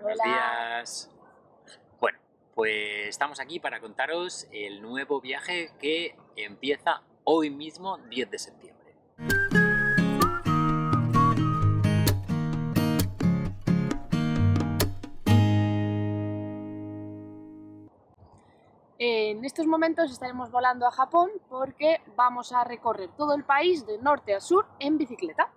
Buenos Hola. días. Bueno, pues estamos aquí para contaros el nuevo viaje que empieza hoy mismo, 10 de septiembre. En estos momentos estaremos volando a Japón porque vamos a recorrer todo el país de norte a sur en bicicleta.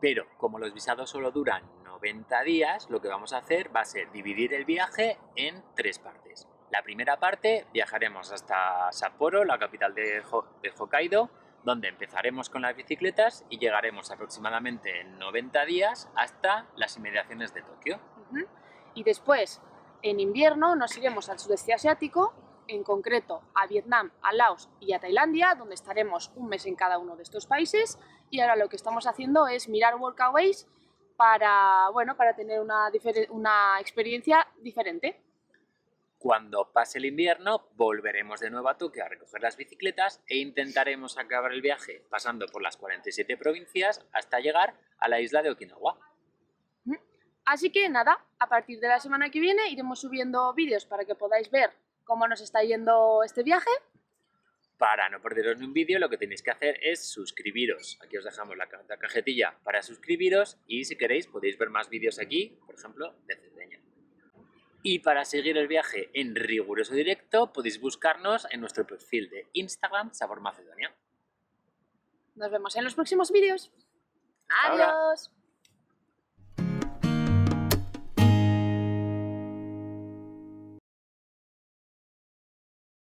Pero como los visados solo duran 90 días, lo que vamos a hacer va a ser dividir el viaje en tres partes. La primera parte viajaremos hasta Sapporo, la capital de, de Hokkaido, donde empezaremos con las bicicletas y llegaremos aproximadamente en 90 días hasta las inmediaciones de Tokio. Ujú. Y después, en invierno, nos iremos al sudeste asiático, en concreto a Vietnam, a Laos y a Tailandia, donde estaremos un mes en cada uno de estos países. Y ahora lo que estamos haciendo es mirar workaways para, bueno, para tener una, una experiencia diferente. Cuando pase el invierno, volveremos de nuevo a Tokio a recoger las bicicletas e intentaremos acabar el viaje pasando por las 47 provincias hasta llegar a la isla de Okinawa. Así que nada, a partir de la semana que viene iremos subiendo vídeos para que podáis ver cómo nos está yendo este viaje. Para no perderos ni un vídeo, lo que tenéis que hacer es suscribiros. Aquí os dejamos la, ca- la cajetilla para suscribiros y si queréis podéis ver más vídeos aquí, por ejemplo, de Cerdeña. Y para seguir el viaje en riguroso directo, podéis buscarnos en nuestro perfil de Instagram, Sabor Macedonia. Nos vemos en los próximos vídeos. Ahora. Adiós.